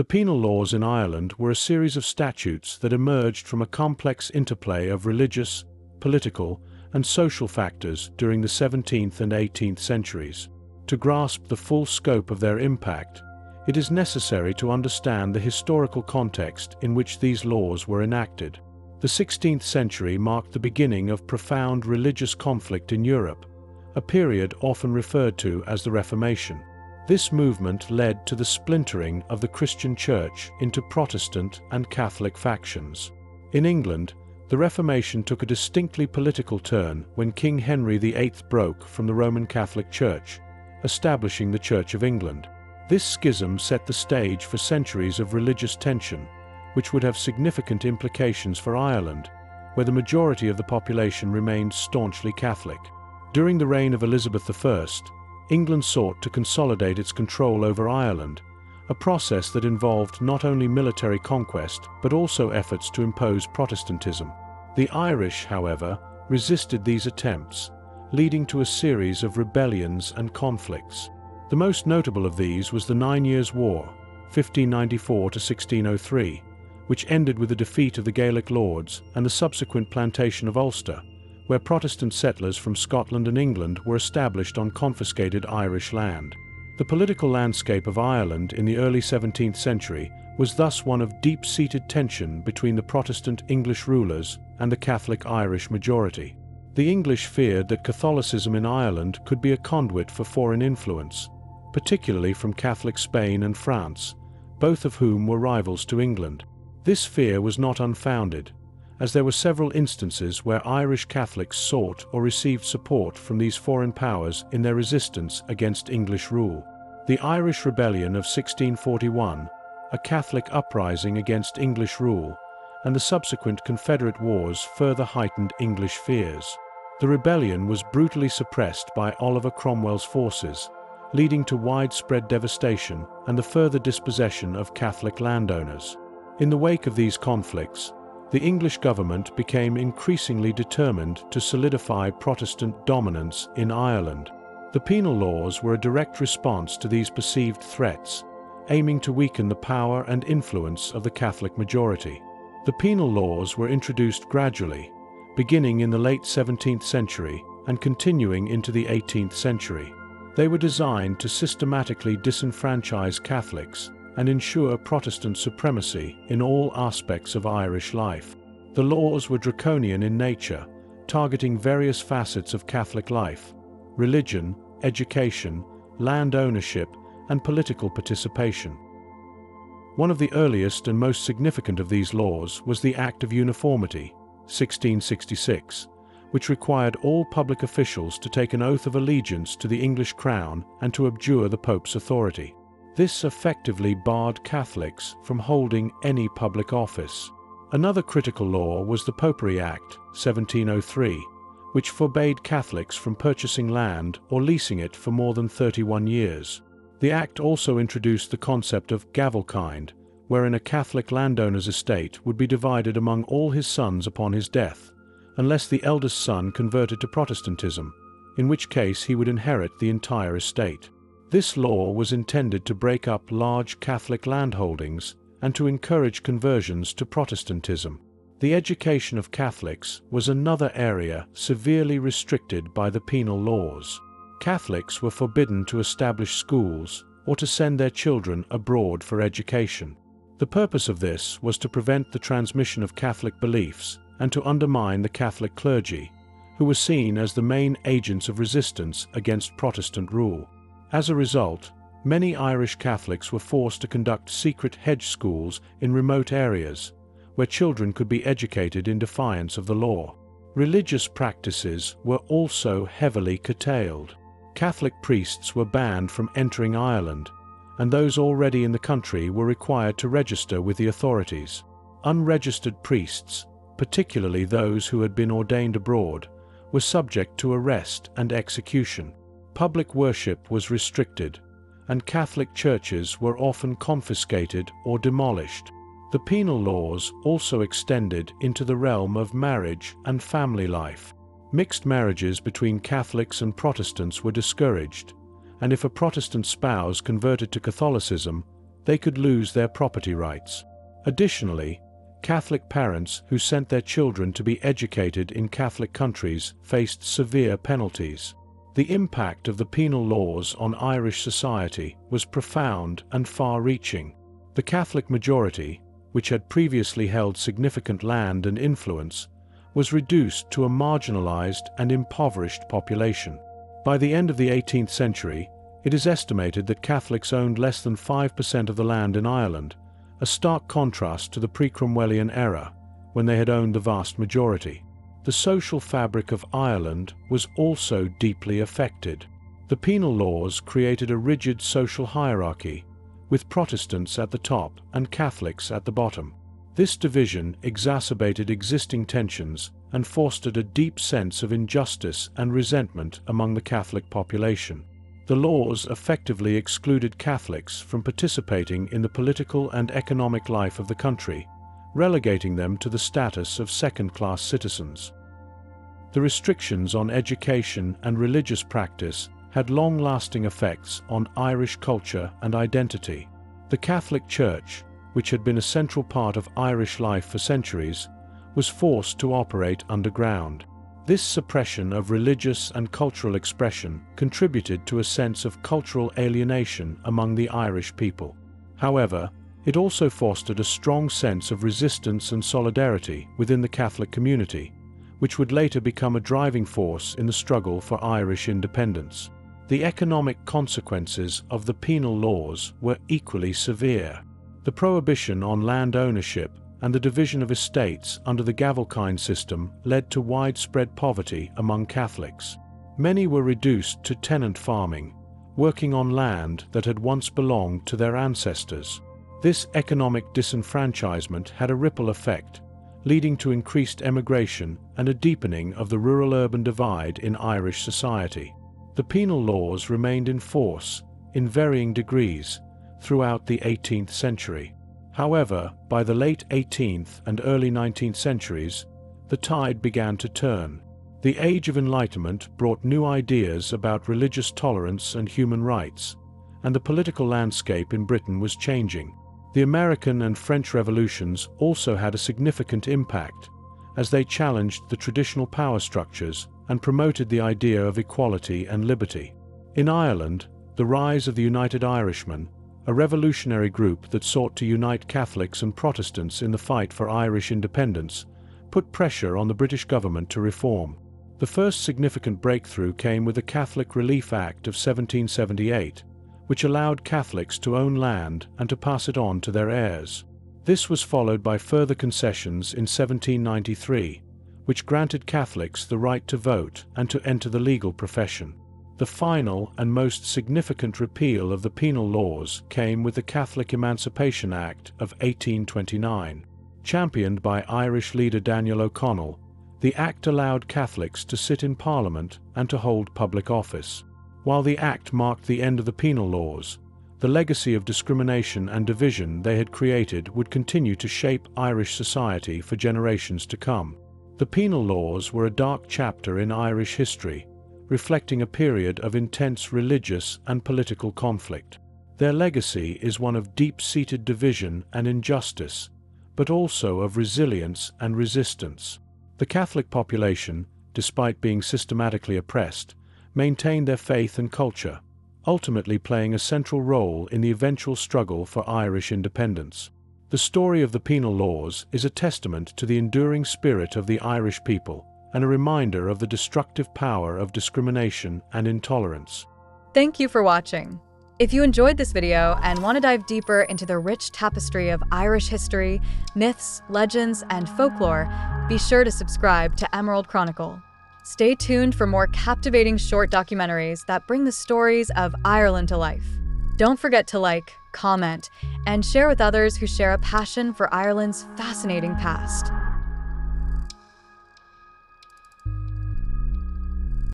The penal laws in Ireland were a series of statutes that emerged from a complex interplay of religious, political, and social factors during the 17th and 18th centuries. To grasp the full scope of their impact, it is necessary to understand the historical context in which these laws were enacted. The 16th century marked the beginning of profound religious conflict in Europe, a period often referred to as the Reformation. This movement led to the splintering of the Christian Church into Protestant and Catholic factions. In England, the Reformation took a distinctly political turn when King Henry VIII broke from the Roman Catholic Church, establishing the Church of England. This schism set the stage for centuries of religious tension, which would have significant implications for Ireland, where the majority of the population remained staunchly Catholic. During the reign of Elizabeth I, England sought to consolidate its control over Ireland, a process that involved not only military conquest but also efforts to impose Protestantism. The Irish, however, resisted these attempts, leading to a series of rebellions and conflicts. The most notable of these was the Nine Years' War, 1594 to 1603, which ended with the defeat of the Gaelic lords and the subsequent plantation of Ulster, where Protestant settlers from Scotland and England were established on confiscated Irish land. The political landscape of Ireland in the early 17th century was thus one of deep-seated tension between the Protestant English rulers and the Catholic Irish majority. The English feared that Catholicism in Ireland could be a conduit for foreign influence, particularly from Catholic Spain and France, both of whom were rivals to England. This fear was not unfounded, as there were several instances where Irish Catholics sought or received support from these foreign powers in their resistance against English rule. The Irish Rebellion of 1641, a Catholic uprising against English rule, and the subsequent Confederate Wars further heightened English fears. The rebellion was brutally suppressed by Oliver Cromwell's forces, leading to widespread devastation and the further dispossession of Catholic landowners. In the wake of these conflicts, the English government became increasingly determined to solidify Protestant dominance in Ireland. The penal laws were a direct response to these perceived threats, aiming to weaken the power and influence of the Catholic majority. The penal laws were introduced gradually, beginning in the late 17th century and continuing into the 18th century. They were designed to systematically disenfranchise Catholics and ensure Protestant supremacy in all aspects of Irish life. The laws were draconian in nature, targeting various facets of Catholic life, religion, education, land ownership, and political participation. One of the earliest and most significant of these laws was the Act of Uniformity, 1666, which required all public officials to take an oath of allegiance to the English crown and to abjure the Pope's authority. This effectively barred Catholics from holding any public office. Another critical law was the Popery Act, 1703, which forbade Catholics from purchasing land or leasing it for more than 31 years. The Act also introduced the concept of gavelkind, wherein a Catholic landowner's estate would be divided among all his sons upon his death, unless the eldest son converted to Protestantism, in which case he would inherit the entire estate. This law was intended to break up large Catholic landholdings and to encourage conversions to Protestantism. The education of Catholics was another area severely restricted by the penal laws. Catholics were forbidden to establish schools or to send their children abroad for education. The purpose of this was to prevent the transmission of Catholic beliefs and to undermine the Catholic clergy, who were seen as the main agents of resistance against Protestant rule. As a result, many Irish Catholics were forced to conduct secret hedge schools in remote areas, where children could be educated in defiance of the law. Religious practices were also heavily curtailed. Catholic priests were banned from entering Ireland, and those already in the country were required to register with the authorities. Unregistered priests, particularly those who had been ordained abroad, were subject to arrest and execution. Public worship was restricted, and Catholic churches were often confiscated or demolished. The penal laws also extended into the realm of marriage and family life. Mixed marriages between Catholics and Protestants were discouraged, and if a Protestant spouse converted to Catholicism, they could lose their property rights. Additionally, Catholic parents who sent their children to be educated in Catholic countries faced severe penalties. The impact of the penal laws on Irish society was profound and far-reaching. The Catholic majority, which had previously held significant land and influence, was reduced to a marginalized and impoverished population. By the end of the 18th century, it is estimated that Catholics owned less than 5% of the land in Ireland, a stark contrast to the pre-Cromwellian era, when they had owned the vast majority. The social fabric of Ireland was also deeply affected. The penal laws created a rigid social hierarchy, with Protestants at the top and Catholics at the bottom. This division exacerbated existing tensions and fostered a deep sense of injustice and resentment among the Catholic population the laws effectively excluded Catholics from participating in the political and economic life of the country, relegating them to the status of second-class citizens. The restrictions on education and religious practice had long-lasting effects on Irish culture and identity. The Catholic Church, which had been a central part of Irish life for centuries, was forced to operate underground. This suppression of religious and cultural expression contributed to a sense of cultural alienation among the Irish people. However, it also fostered a strong sense of resistance and solidarity within the Catholic community, which would later become a driving force in the struggle for Irish independence. The economic consequences of the penal laws were equally severe. The prohibition on land ownership and the division of estates under the Gavelkind system led to widespread poverty among Catholics. Many were reduced to tenant farming, working on land that had once belonged to their ancestors. This economic disenfranchisement had a ripple effect, leading to increased emigration and a deepening of the rural-urban divide in Irish society. The penal laws remained in force, in varying degrees, throughout the 18th century. However, by the late 18th and early 19th centuries, the tide began to turn. The Age of Enlightenment brought new ideas about religious tolerance and human rights, and the political landscape in Britain was changing. The American and French revolutions also had a significant impact, as they challenged the traditional power structures and promoted the idea of equality and liberty. In Ireland, the rise of the United Irishmen a revolutionary group that sought to unite Catholics and Protestants in the fight for Irish independence, put pressure on the British government to reform. The first significant breakthrough came with the Catholic Relief Act of 1778, which allowed Catholics to own land and to pass it on to their heirs. This was followed by further concessions in 1793, which granted Catholics the right to vote and to enter the legal profession. The final and most significant repeal of the penal laws came with the Catholic Emancipation Act of 1829. Championed by Irish leader Daniel O'Connell, the act allowed Catholics to sit in Parliament and to hold public office. While the act marked the end of the penal laws, the legacy of discrimination and division they had created would continue to shape Irish society for generations to come. The penal laws were a dark chapter in Irish history, reflecting a period of intense religious and political conflict. Their legacy is one of deep-seated division and injustice, but also of resilience and resistance. The Catholic population, despite being systematically oppressed, maintained their faith and culture, ultimately playing a central role in the eventual struggle for Irish independence. The story of the penal laws is a testament to the enduring spirit of the Irish people, and a reminder of the destructive power of discrimination and intolerance. Thank you for watching. If you enjoyed this video and want to dive deeper into the rich tapestry of Irish history, myths, legends, and folklore, be sure to subscribe to Emerald Chronicle. Stay tuned for more captivating short documentaries that bring the stories of Ireland to life. Don't forget to like, comment, and share with others who share a passion for Ireland's fascinating past.